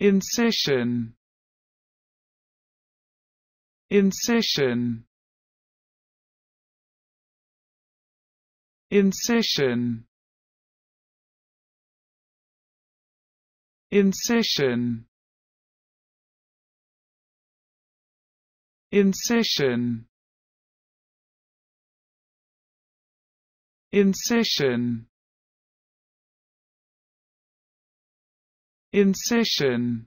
incision. Incision. Incision. Incision. Incision. Incision incision